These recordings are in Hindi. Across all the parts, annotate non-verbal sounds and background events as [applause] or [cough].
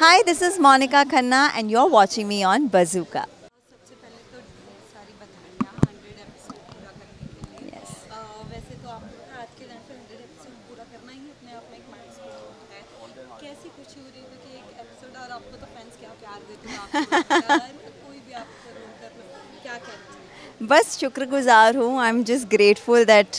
Hi, this is Monica Khanna, and you're watching me on Bazooka. सबसे पहले तो सारी बधाइयाँ हंड्रेड एपिसोड पूरा करने के लिए Yes. अ, वैसे तो आप लोग का आज के टाइम पे हंड्रेड एपिसोड पूरा करना ही अपने आप में एक माइलस्टोन होता कैसी खुशी रही कि एक एपिसोड और आपको फैंस क्या प्यार देते आपको यार, कोई भी आप ज़रूर कर लो क्या कहना चाहिए बस शुक्रगुजार हूँ I am just grateful that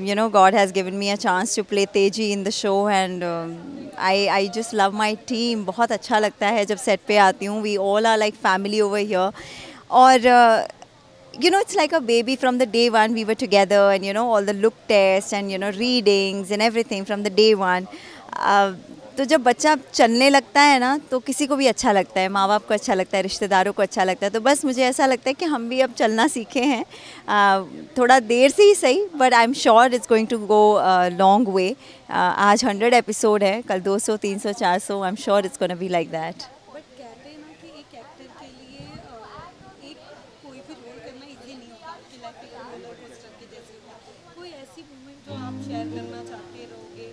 you know God has given me a chance to play Teji in the show and um, I I just love my team बहुत अच्छा लगता है जब सेट पे आती हूँ we all are like family over here और uh, you know it's like a baby from the day one we were together and you know all the look tests and you know readings and everything from the day one uh, तो जब बच्चा चलने लगता है ना तो किसी को भी अच्छा लगता है माँ बाप को अच्छा लगता है, रिश्तेदारों को अच्छा लगता है तो बस मुझे ऐसा लगता है कि हम भी अब चलना सीखे हैं। थोड़ा देर से ही सही but I am sure it's going to go long way आज हंड्रेड एपिसोड है, कल दो सौ, तीन सौ, चार सौ I am sure it's gonna be like that कोई ऐसी मोमेंट जो आप शेयर करना चाहते रहोगे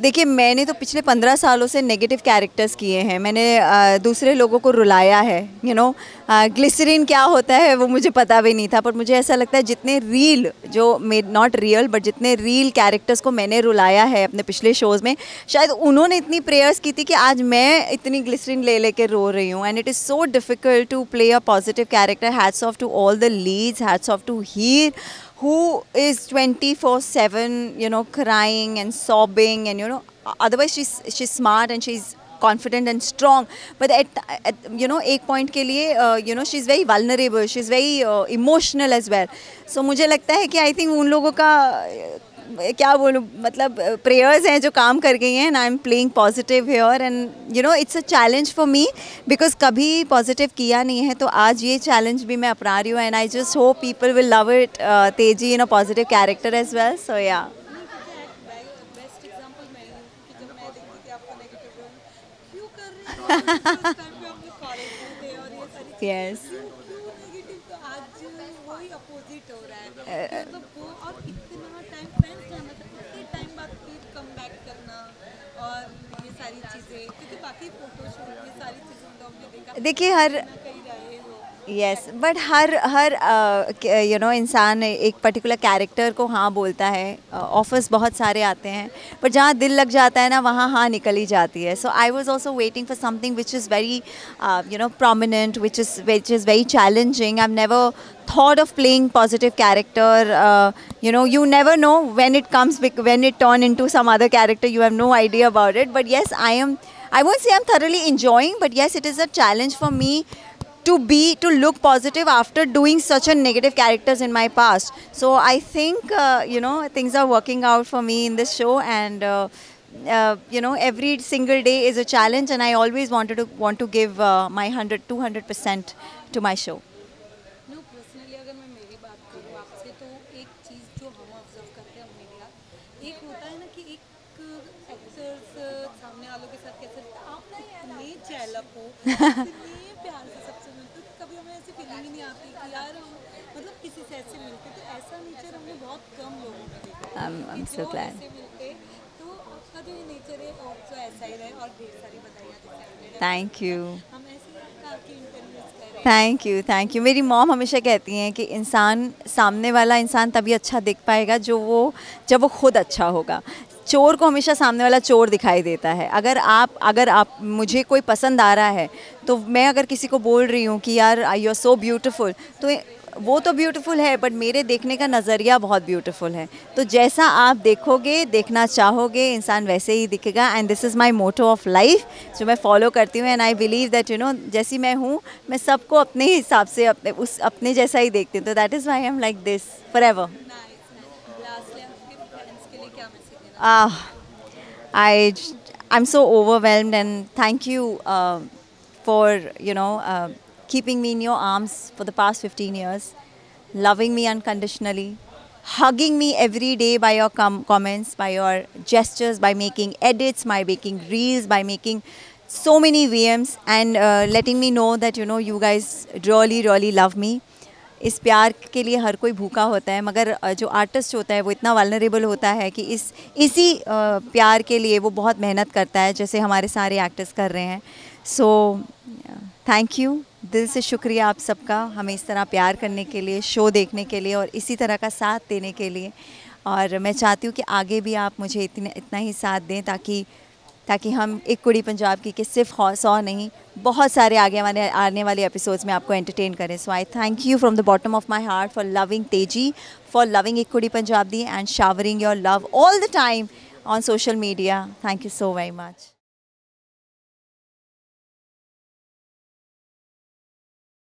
देखिए मैंने तो पिछले पंद्रह सालों से नेगेटिव कैरेक्टर्स किए हैं। मैंने अ, दूसरे लोगों को रुलाया है यू नो ग्लिसरीन क्या होता है वो मुझे पता भी नहीं था पर मुझे ऐसा लगता है जितने रील जो मे नॉट रियल बट जितने रील कैरेक्टर्स को मैंने रुलाया है अपने पिछले शोज़ में शायद उन्होंने इतनी प्रेयर्स की थी कि आज मैं इतनी ग्लिसरीन ले लेकर रो रही हूँ। And it is so difficult to play a positive character hats off to all the leads hats off to Heer who is 24 7 you know crying and sobbing and you know otherwise she's she's smart and she's confident and strong but at, at you know एक point के लिए uh, you know she's very vulnerable she's very uh, emotional as well so मुझे लगता है कि I think उन लोगों का uh, क्या बोलूँ मतलब प्रेयर्स हैं जो काम कर गई हैं and I am playing positive here and you know it's a challenge for me because कभी पॉजिटिव किया नहीं है तो आज ये चैलेंज भी मैं अपना रही हूँ and I just hope people will love it Teji in a positive character as well so yeah Yes. तो आज वही अपोजिट हो रहा है। मतलब वो और इतना टाइम फ्रेंड्स जाना था उतने टाइम बाद फिर कम बैक करना और ये सारी चीज़ें क्योंकि बाकी फोटोशूट ये सारी चीज़ें तो देखिए हर यस बट हर हर यू नो इंसान एक पर्टिकुलर कैरेक्टर को हाँ बोलता है। ऑफर्स uh, बहुत सारे आते हैं पर जहाँ दिल लग जाता है ना वहाँ हाँ निकल ही जाती है। So I was also waiting for something which is very you know prominent which is which is very challenging I am never thought of playing positive character you know you never know when it comes when it turn in to some other character you have no idea about it but yes I am I what see am thoroughly enjoying but yes it is a challenge for me to be to look positive after doing such a negative characters in my past so i think uh, you know things are working out for me in this show and uh, uh, you know every single day is a challenge and i always wanted to want to give uh, my 100 200% to my show no personally अगर मैं मेरी बात करूँ आपसे तो एक चीज़ जो हम ऑब्जर्व करते हैं मीडिया एक होता है ना कि एक एक्टर्स सामने वालों के साथ कैसे रहते हैं, आप ना इतने चैलक हो [laughs] इतने प्यार से सबसे मिलते हो कि कभी आती कि यार मतलब किसी से ऐसे मिलते तो ऐसा नेचर हमने बहुत कम लोगों देखा so ऐसे मिलते तो आपका जो नेचर है ऐसा ही रहे और ढेर सारी बधाइयाँ थैंक यू हम ऐसे आपकी interviews thank you thank you मेरी मॉम हमेशा कहती हैं कि इंसान सामने वाला इंसान तभी अच्छा दिख पाएगा जो वो जब वो खुद अच्छा होगा। चोर को हमेशा सामने वाला चोर दिखाई देता है। अगर आप अगर आप, मुझे कोई पसंद आ रहा है तो मैं अगर किसी को बोल रही हूँ कि यार, आई आर सो ब्यूटीफुल तो वो तो ब्यूटीफुल है बट मेरे देखने का नज़रिया बहुत ब्यूटीफुल है। तो जैसा आप देखोगे, देखना चाहोगे, इंसान वैसे ही दिखेगा। And this is my motto of life जो मैं फॉलो करती हूँ। And I believe that you know जैसी मैं हूँ, मैं सबको अपने हिसाब से, अपने, उस, अपने जैसा ही देखती हूँ। तो that is why I am like this forever Uh, I, I'm so overwhelmed and thank you uh, for, you know, uh, keeping me in your arms for the past 15 years, loving me unconditionally, hugging me every day by your com comments, by your gestures, by making edits, by making reels, by making so many VMs and uh, letting me know that, you know, you guys really, really love me. इस प्यार के लिए हर कोई भूखा होता है, मगर जो आर्टिस्ट होता है वो इतना वालनरेबल होता है कि इस, इसी प्यार के लिए वो बहुत मेहनत करता है, जैसे हमारे सारे एक्टर्स कर रहे हैं। सो थैंक यू दिल से शुक्रिया आप सबका, हमें इस तरह प्यार करने के लिए शो देखने के लिए और इसी तरह का साथ देने के लिए। और मैं चाहती हूँ कि आगे भी आप मुझे इतना इतना ही साथ दें ताकि ताकि हम एक कुड़ी पंजाब की कि सिर्फ़ सौ नहीं, बहुत सारे आगे वाले, आने वाले एपिसोड्स में आपको एंटरटेन करें। So I thank you from the bottom of my heart for loving Teji for loving Ek Kudi Punjab Di and showering your love all the time on social media thank you so very much